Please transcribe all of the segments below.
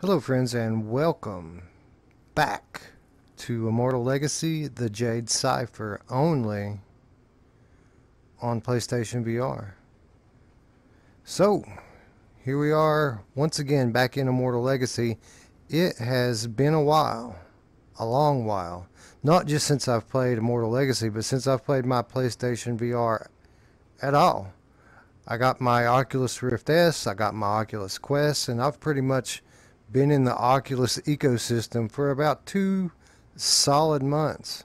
Hello, friends, and welcome back to Immortal Legacy The Jade Cipher only on PlayStation VR. So, here we are once again back in Immortal Legacy. It has been a while, a long while. Not just since I've played Immortal Legacy, but since I've played my PlayStation VR at all. I got my Oculus Rift S, I got my Oculus Quest, and I've pretty much been in the Oculus ecosystem for about two solid months.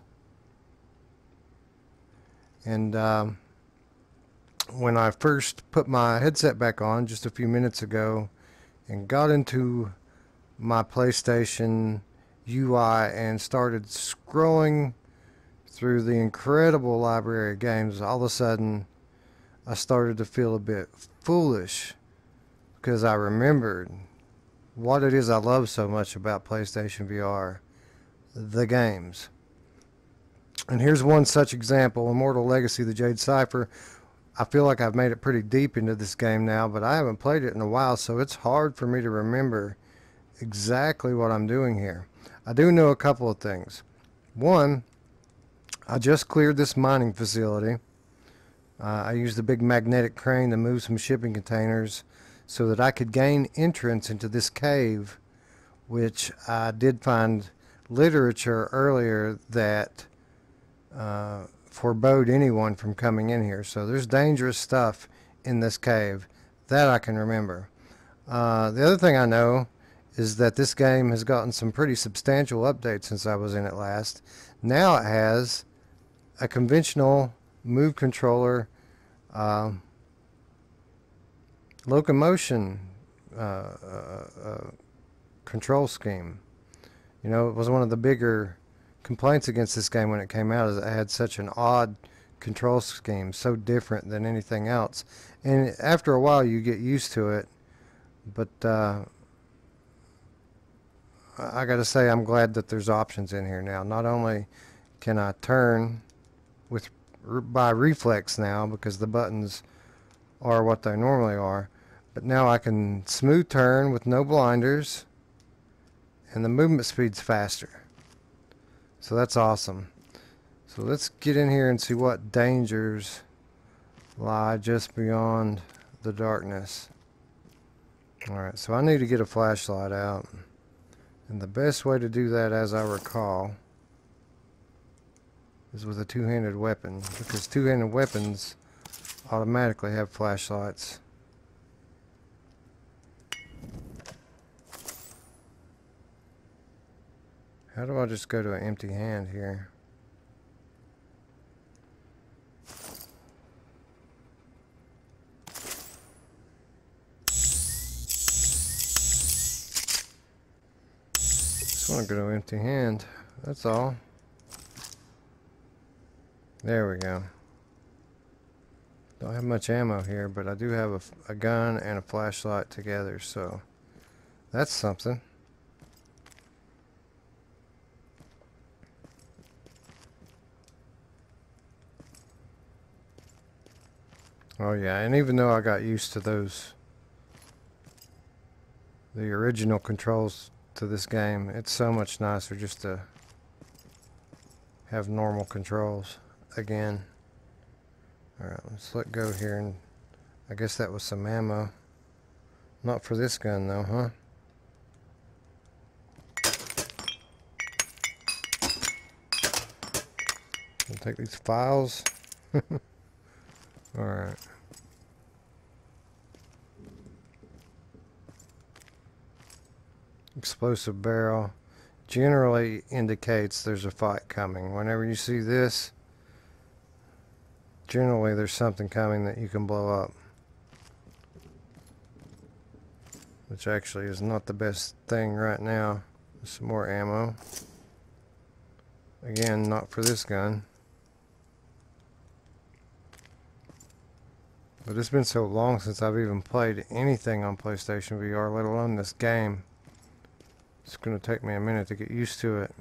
And um, when I first put my headset back on just a few minutes ago and got into my PlayStation UI and started scrolling through the incredible library of games, all of a sudden I started to feel a bit foolish because I remembered what it is I love so much about PlayStation VR the games. And here's one such example Immortal Legacy The Jade Cipher. I feel like I've made it pretty deep into this game now, but I haven't played it in a while, so it's hard for me to remember exactly what I'm doing here. I do know a couple of things. One, I just cleared this mining facility. Uh, I used a big magnetic crane to move some shipping containers so that I could gain entrance into this cave, which I did find literature earlier that uh, forebode anyone from coming in here. So there's dangerous stuff in this cave. That I can remember. Uh, the other thing I know is that this game has gotten some pretty substantial updates since I was in it last. Now it has a conventional move controller uh, locomotion uh, uh, uh, control scheme. You know, it was one of the bigger complaints against this game when it came out is it had such an odd control scheme, so different than anything else. And after a while, you get used to it. But uh, I got to say, I'm glad that there's options in here now. Not only can I turn with by reflex now because the buttons are what they normally are, but now I can smooth turn with no blinders and the movement speed's faster. So that's awesome. So let's get in here and see what dangers lie just beyond the darkness. Alright, so I need to get a flashlight out. And the best way to do that, as I recall, is with a two-handed weapon. Because two-handed weapons automatically have flashlights. How do I just go to an empty hand here? Just want to go to an empty hand. That's all. There we go. Don't have much ammo here, but I do have a, a gun and a flashlight together, so that's something. Oh yeah, and even though I got used to those, the original controls to this game, it's so much nicer just to have normal controls again. Alright, let's let go here and I guess that was some ammo. Not for this gun though, huh? I'll take these files. Alright. Explosive barrel generally indicates there's a fight coming. Whenever you see this, generally there's something coming that you can blow up. Which actually is not the best thing right now. Some more ammo. Again, not for this gun. But it's been so long since I've even played anything on PlayStation VR, let alone this game. It's going to take me a minute to get used to it.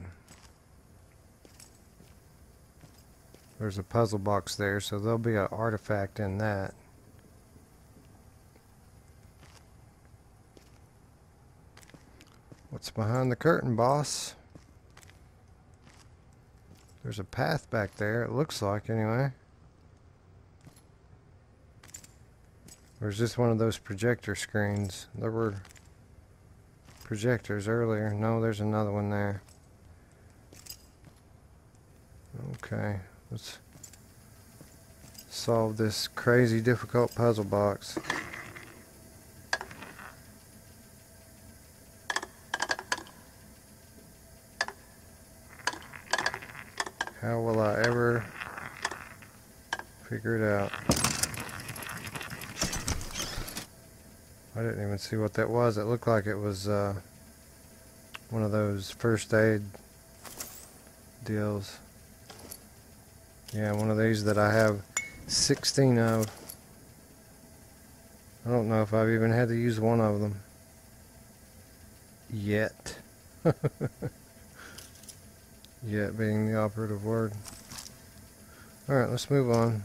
There's a puzzle box there, so there'll be an artifact in that. What's behind the curtain, boss? There's a path back there, it looks like, anyway. Or is this one of those projector screens? There were projectors earlier. No, there's another one there. Okay, let's solve this crazy difficult puzzle box. How will I ever figure it out? I didn't even see what that was. It looked like it was uh, one of those first aid deals. Yeah, one of these that I have 16 of. I don't know if I've even had to use one of them. Yet. Yet being the operative word. Alright, let's move on.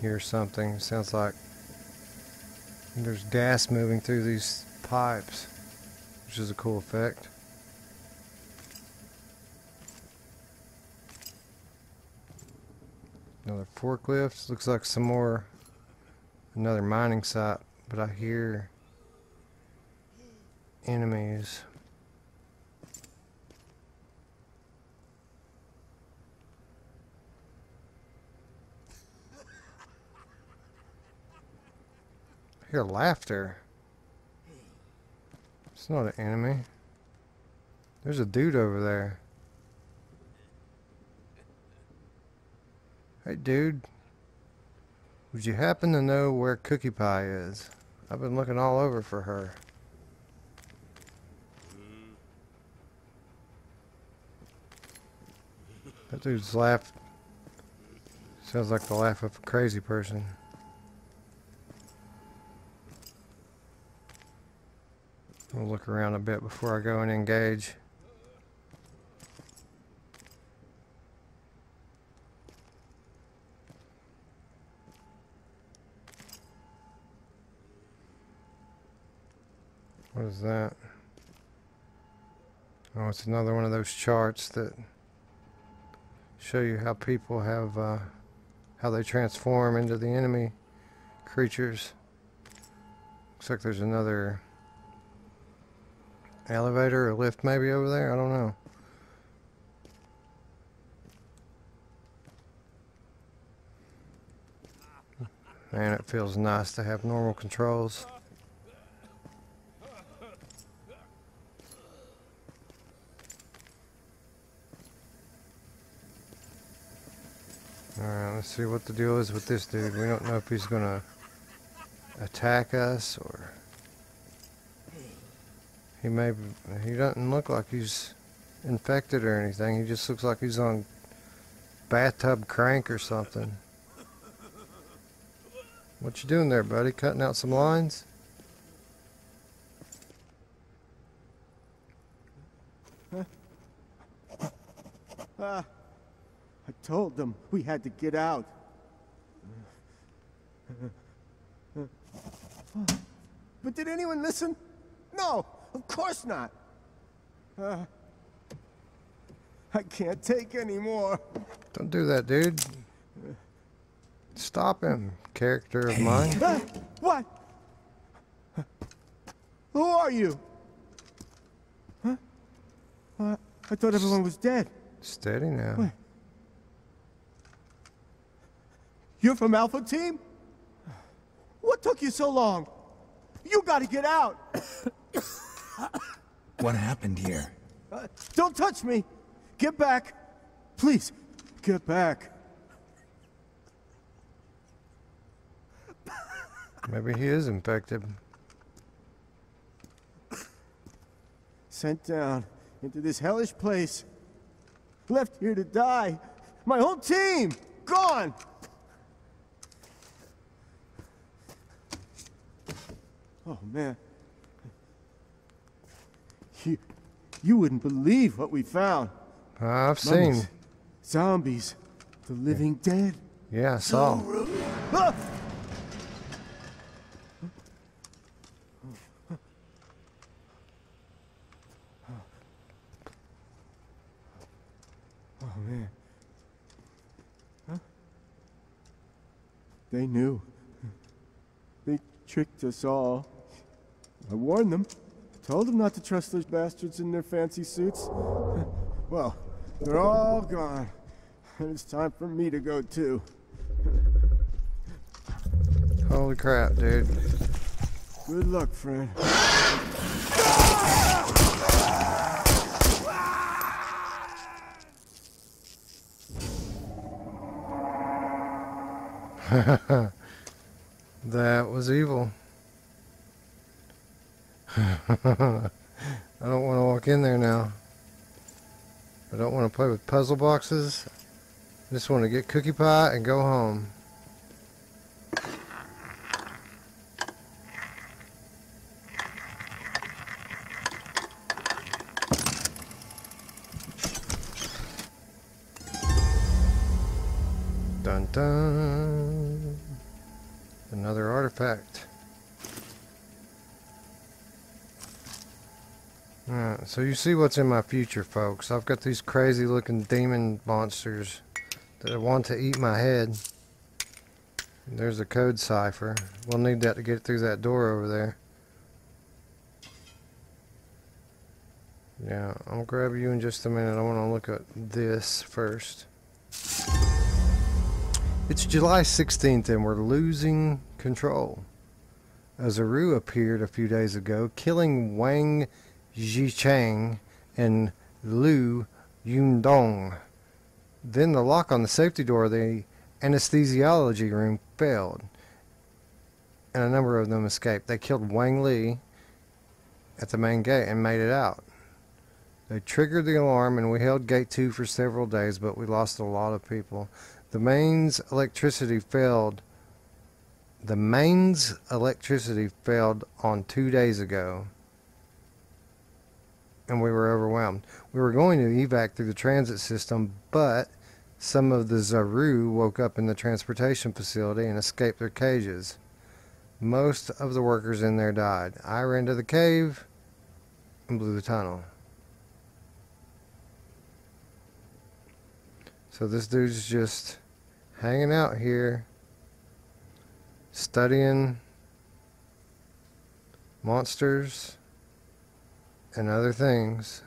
Hear something. Sounds like there's gas moving through these pipes, which is a cool effect. Another forklift. Looks like some more, another mining site, but I hear enemies. I hear laughter. It's not an enemy. There's a dude over there. Hey dude. Would you happen to know where Cookie Pie is? I've been looking all over for her. That dude's laugh sounds like the laugh of a crazy person. I'll look around a bit before I go and engage. What is that? Oh, it's another one of those charts that show you how people have, uh, how they transform into the enemy creatures. Looks like there's another elevator or lift maybe over there. I don't know. Man, it feels nice to have normal controls. Alright, let's see what the deal is with this dude. We don't know if he's gonna attack us he may he doesn't look like he's infected or anything. He just looks like he's on bathtub crank or something. What you doing there, buddy? Cutting out some lines? Uh, I told them we had to get out. But did anyone listen? No, of course not. Uh, I can't take anymore. Don't do that, dude. Stop him, character of mine. Uh, what? Who are you? Huh? Uh, I thought everyone was dead. Steady now. Wait. You're from Alpha Team? What took you so long? You gotta get out! What happened here? Uh, don't touch me! Get back! Please, get back. Maybe he is infected. Sent down into this hellish place. Left here to die. My whole team! Gone! Oh, man. You, you wouldn't believe what we found. I've Mummies, seen. Zombies. The living dead. Yeah, I saw. Ah! Oh man. Huh? They knew. They tricked us all. I warned them. Told them not to trust those bastards in their fancy suits. Well, they're all gone. And it's time for me to go too. Holy crap, dude. Good luck, friend. That was evil. I don't want to walk in there now. I don't want to play with puzzle boxes. I just want to get cookie pie and go home. Dun dun. Another artifact. Alright, so you see what's in my future, folks. I've got these crazy looking demon monsters that want to eat my head. There's a code cipher. We'll need that to get through that door over there. Yeah, I'll grab you in just a minute. I want to look at this first. It's July 16th and we're losing control. Azaru appeared a few days ago, killing Wang Jichang and Liu Yundong. Then the lock on the safety door of the anesthesiology room failed, and a number of them escaped. They killed Wang Li at the main gate and made it out. They triggered the alarm and we held gate 2 for several days, but we lost a lot of people. The mains electricity failed. The mains electricity failed on two days ago. And we were overwhelmed. We were going to evac through the transit system, but some of the Zaru woke up in the transportation facility and escaped their cages. Most of the workers in there died. I ran to the cave and blew the tunnel. So this dude's just hanging out here, studying monsters and other things.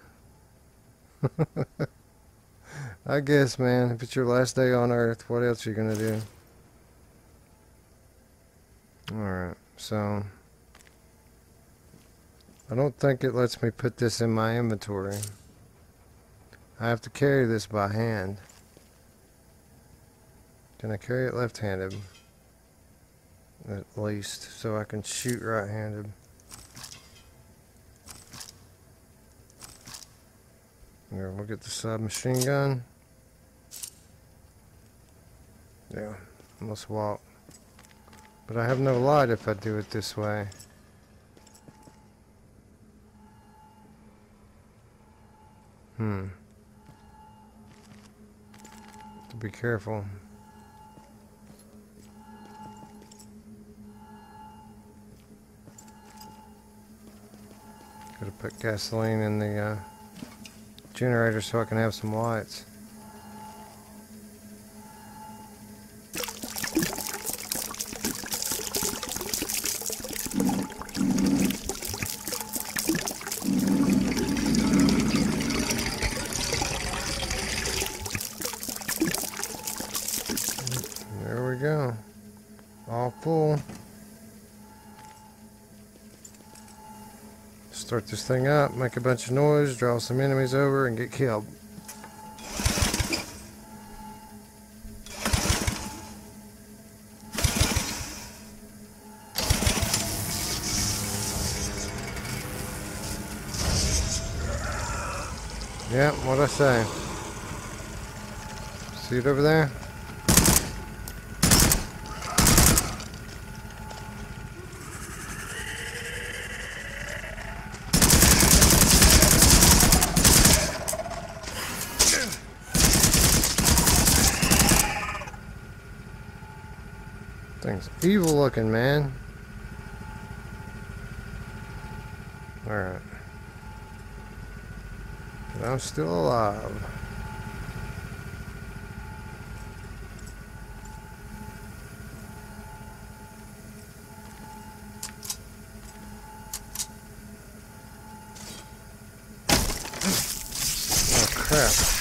I guess, man, if it's your last day on Earth, what else are you gonna do? Alright, so I don't think it lets me put this in my inventory. I have to carry this by hand. Can I carry it left-handed? At least, so I can shoot right-handed. We'll get the submachine gun. Yeah, must walk. But I have no light if I do it this way. Hmm. To be careful. Gotta put gasoline in the uh, generator so I can have some lights. Start this thing up, make a bunch of noise, draw some enemies over, and get killed. Yeah, what I say. See it over there? Thing's evil looking, man. Alright. But I'm still alive. Oh crap.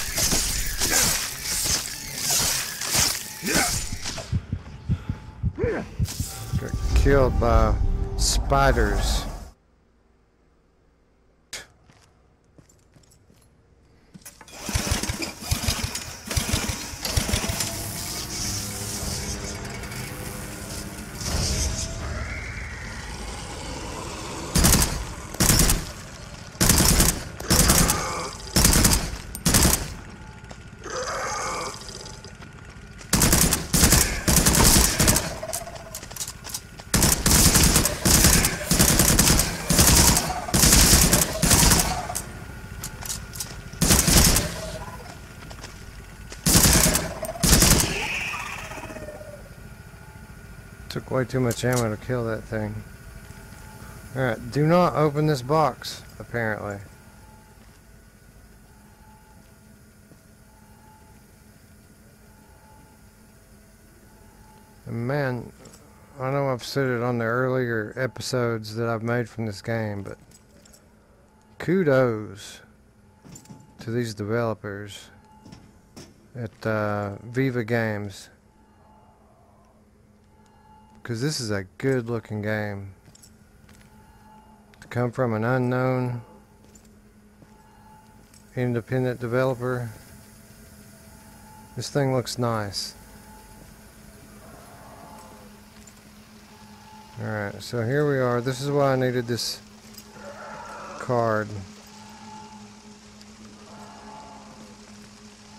Got killed uh, by spiders. Took way too much ammo to kill that thing. Alright, do not open this box, apparently. And man, I know I've said it on the earlier episodes that I've made from this game, but kudos to these developers at uh, Viva Games because this is a good looking game. To come from an unknown independent developer this thing looks nice. Alright so here we are. This is why I needed this card.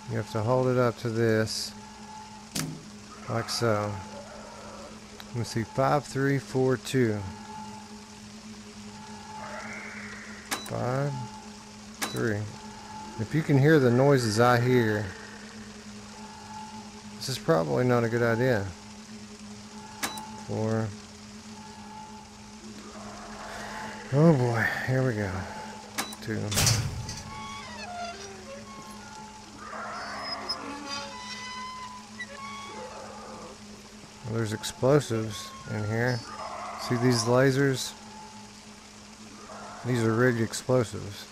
You have to hold it up to this like so let me see, five, three, four, two. Five, three. If you can hear the noises I hear, this is probably not a good idea. Four. Oh boy, here we go. Two. Well, there's explosives in here. See these lasers? These are rigged explosives.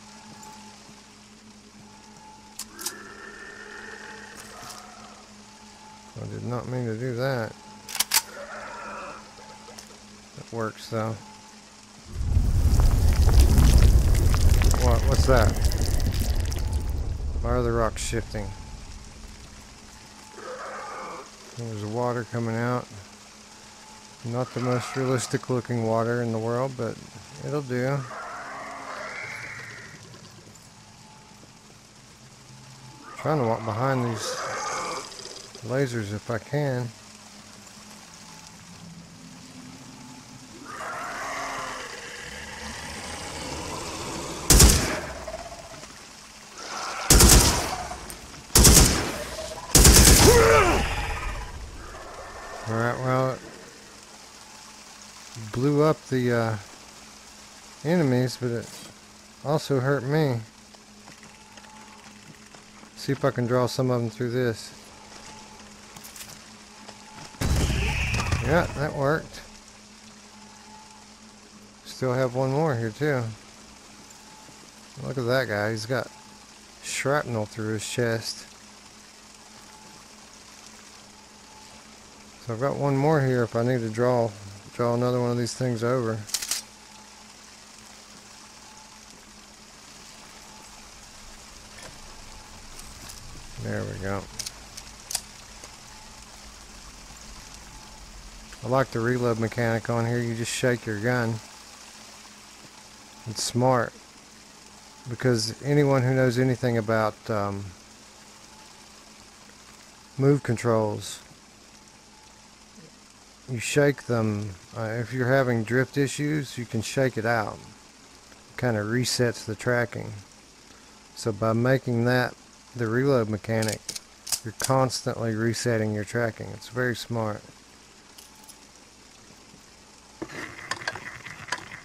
I did not mean to do that. It works though. What? What's that? Why are the rocks shifting? There's water coming out. Not the most realistic looking water in the world, but it'll do. I'm trying to walk behind these lasers if I can. Alright, well, it blew up the uh, enemies, but it also hurt me. See if I can draw some of them through this. Yeah, that worked. Still have one more here too. Look at that guy, he's got shrapnel through his chest. So I've got one more here if I need to draw draw another one of these things over. There we go. I like the reload mechanic on here. You just shake your gun. It's smart because anyone who knows anything about um, move controls you shake them. Uh, if you're having drift issues, you can shake it out. It kind of resets the tracking. So by making that the reload mechanic, you're constantly resetting your tracking. It's very smart. Let's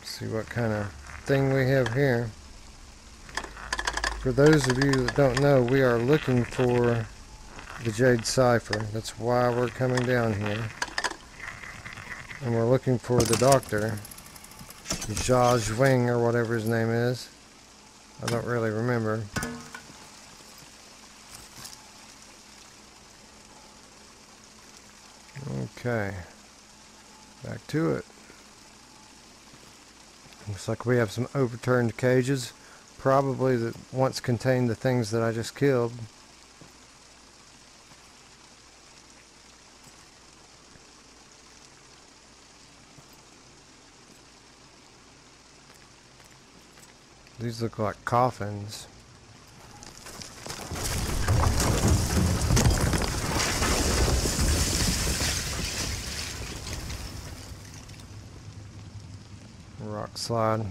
see what kind of thing we have here. For those of you that don't know, we are looking for the Jade Cipher. That's why we're coming down here. And we're looking for the doctor. Zhaj Wing or whatever his name is. I don't really remember. Okay. Back to it. Looks like we have some overturned cages. Probably that once contained the things that I just killed. These look like coffins. Rock slide.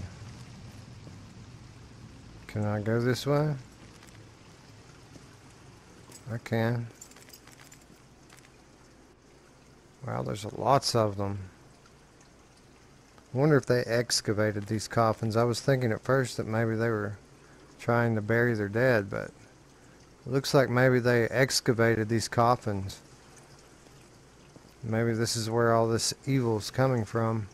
Can I go this way? I can. Wow, there's lots of them. Wonder if they excavated these coffins. I was thinking at first that maybe they were trying to bury their dead, but it looks like maybe they excavated these coffins. Maybe this is where all this evil is coming from.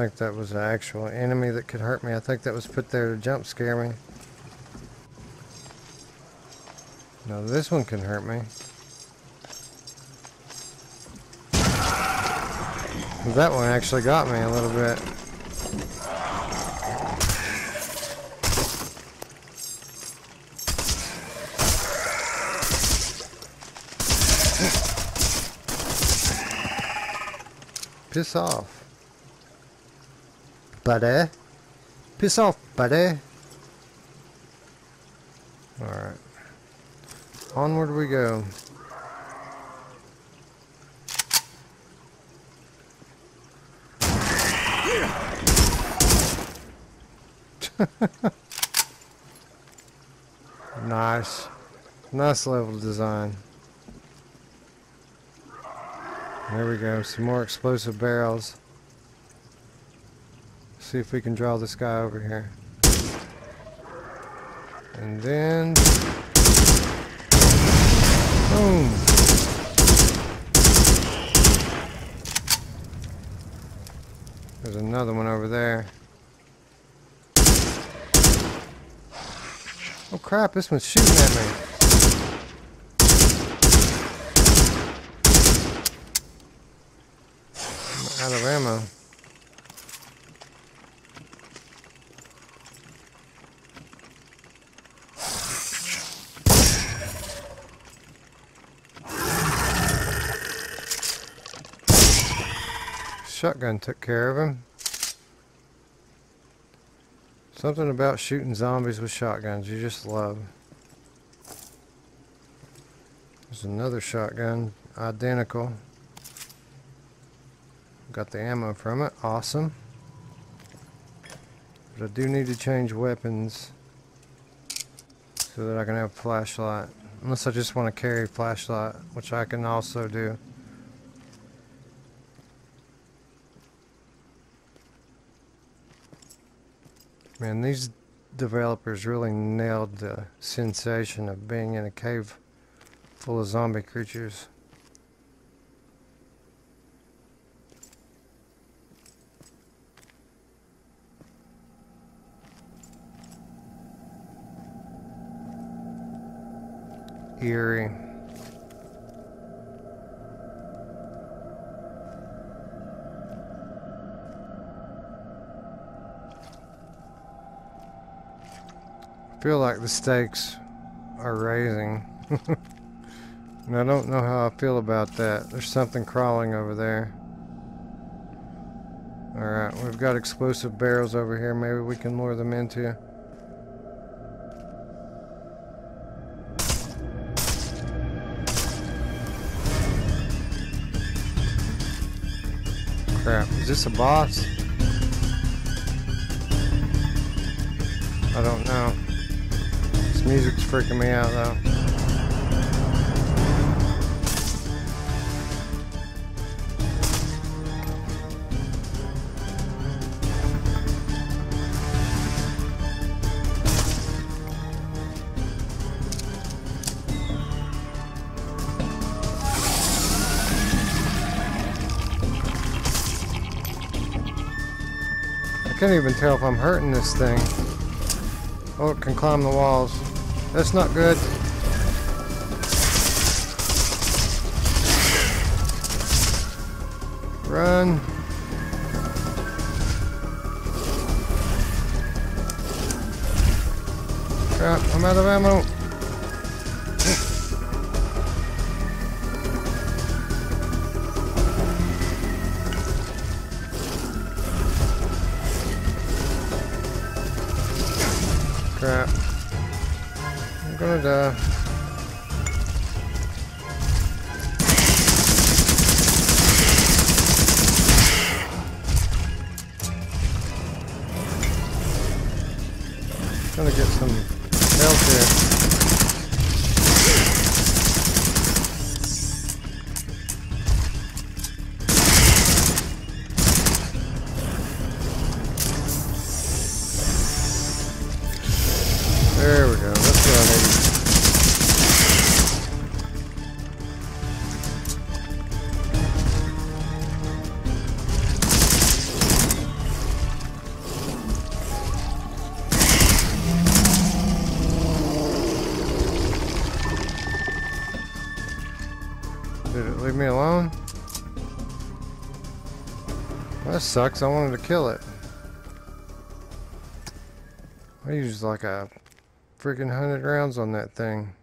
Think that was an actual enemy that could hurt me. I think that was put there to jump scare me. Now this one can hurt me. That one actually got me a little bit. Piss off buddy. Piss off, buddy. Alright. Onward we go. nice. Nice level design. There we go. Some more explosive barrels see if we can draw this guy over here. And then... Boom! There's another one over there. Oh crap, this one's shooting at me. I'm out of ammo. Shotgun took care of him. Something about shooting zombies with shotguns you just love. There's another shotgun, identical. Got the ammo from it, awesome. But I do need to change weapons so that I can have a flashlight. Unless I just want to carry a flashlight, which I can also do. Man, these developers really nailed the sensation of being in a cave full of zombie creatures. Eerie. feel like the stakes are raising. and I don't know how I feel about that. There's something crawling over there. Alright, we've got explosive barrels over here. Maybe we can lure them into. Crap, is this a boss? I don't know. This music's freaking me out though. I can't even tell if I'm hurting this thing. Oh, it can climb the walls. That's not good. Run. Crap, I'm out of ammo. There we go. Let's go, that sucks. I wanted to kill it. I used like a freaking hundred rounds on that thing.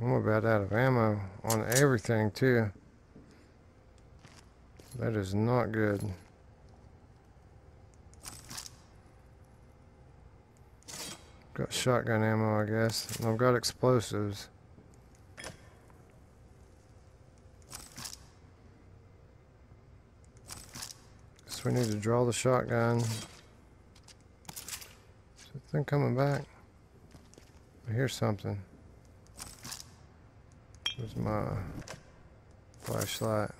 I'm about out of ammo on everything too. That is not good. Got shotgun ammo, I guess. And I've got explosives. We need to draw the shotgun. Is that thing coming back? I hear something. There's my flashlight.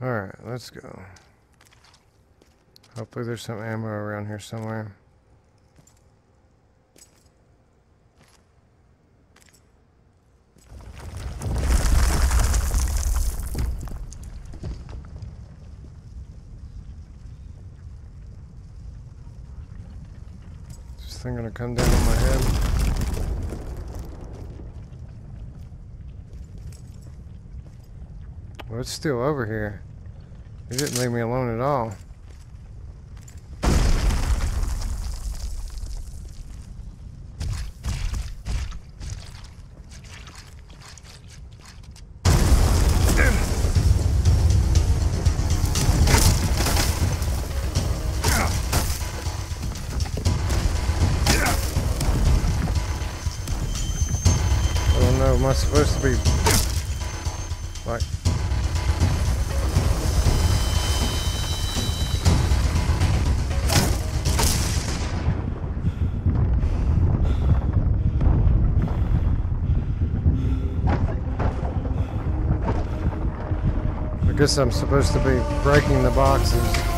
Alright, let's go. Hopefully there's some ammo around here somewhere. Thing gonna come down on my head? Well, it's still over here. It didn't leave me alone at all. Guess I'm supposed to be breaking the boxes.